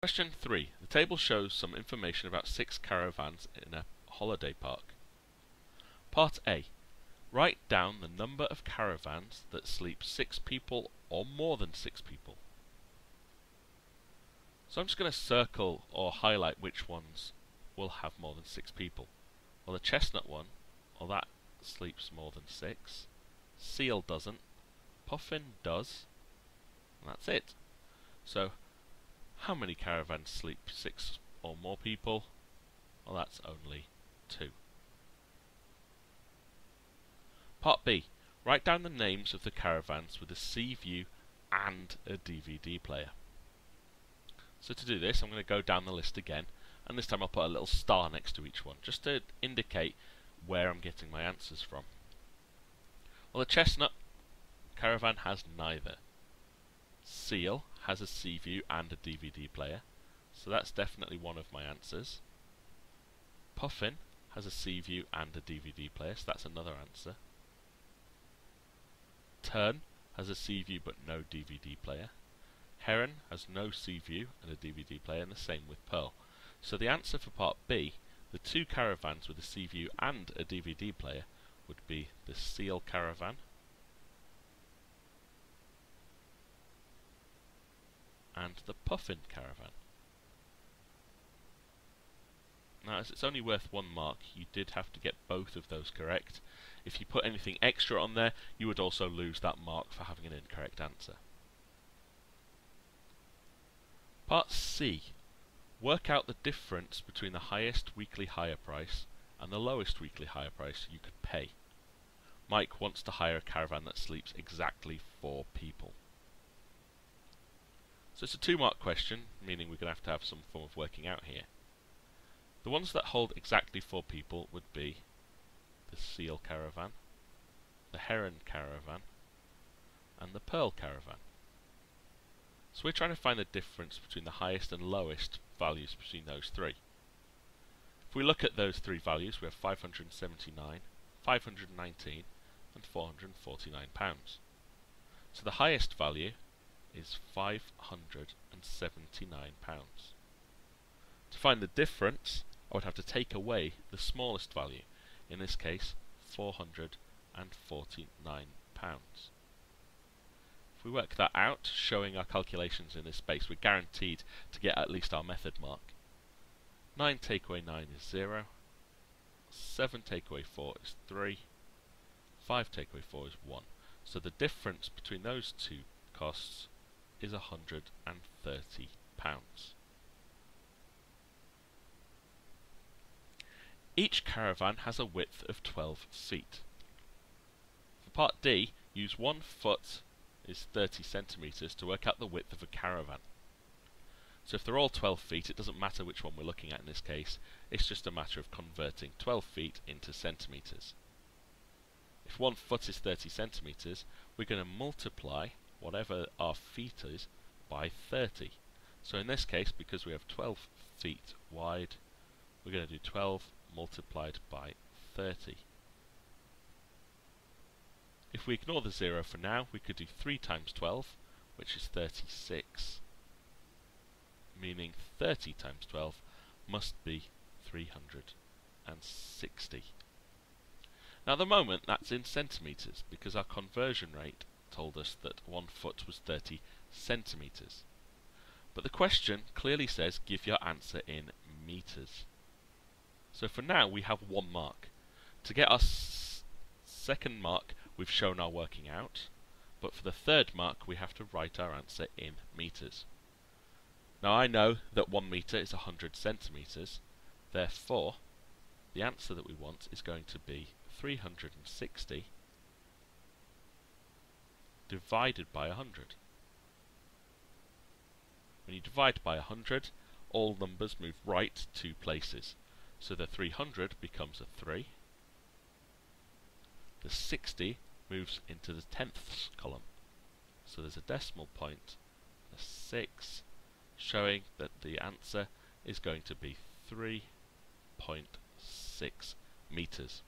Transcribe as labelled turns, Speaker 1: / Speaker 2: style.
Speaker 1: Question 3. The table shows some information about six caravans in a holiday park. Part A. Write down the number of caravans that sleep six people or more than six people. So I'm just going to circle or highlight which ones will have more than six people. Well, the chestnut one, well, that sleeps more than six. Seal doesn't. Puffin does. And that's it. So how many caravans sleep six or more people? Well, that's only two. Part B. Write down the names of the caravans with a sea view and a DVD player. So to do this, I'm going to go down the list again, and this time I'll put a little star next to each one, just to indicate where I'm getting my answers from. Well, the chestnut caravan has neither. Seal has a sea view and a DVD player, so that's definitely one of my answers. Puffin has a sea view and a DVD player, so that's another answer. Tern has a sea view but no DVD player. Heron has no sea view and a DVD player, and the same with Pearl. So the answer for part B, the two caravans with a sea view and a DVD player, would be the Seal Caravan and the Puffin Caravan. Now, as it's only worth one mark, you did have to get both of those correct. If you put anything extra on there, you would also lose that mark for having an incorrect answer. Part C. Work out the difference between the highest weekly hire price and the lowest weekly hire price you could pay. Mike wants to hire a caravan that sleeps exactly four people. So it's a two mark question, meaning we're going to have to have some form of working out here. The ones that hold exactly four people would be the Seal Caravan, the Heron Caravan, and the Pearl Caravan. So we're trying to find the difference between the highest and lowest values between those three. If we look at those three values, we have 579, 519, and 449 pounds. So the highest value is £579. To find the difference, I would have to take away the smallest value, in this case £449. If we work that out, showing our calculations in this space, we're guaranteed to get at least our method mark. 9 take away 9 is 0, 7 take away 4 is 3, 5 take away 4 is 1. So the difference between those two costs is £130. Each caravan has a width of 12 feet. For part D, use 1 foot is 30 centimetres to work out the width of a caravan. So if they're all 12 feet, it doesn't matter which one we're looking at in this case, it's just a matter of converting 12 feet into centimetres. If 1 foot is 30 centimetres, we're going to multiply whatever our feet is by 30. So in this case, because we have 12 feet wide, we're going to do 12 multiplied by 30. If we ignore the 0 for now, we could do 3 times 12, which is 36, meaning 30 times 12 must be 360. Now at the moment that's in centimetres, because our conversion rate told us that one foot was 30 centimetres. But the question clearly says give your answer in metres. So for now we have one mark. To get our second mark we've shown our working out, but for the third mark we have to write our answer in metres. Now I know that 1 metre is 100 centimetres, therefore the answer that we want is going to be 360 divided by 100. When you divide by 100, all numbers move right two places. So the 300 becomes a 3. The 60 moves into the tenths column. So there's a decimal point, a 6, showing that the answer is going to be 3.6 meters.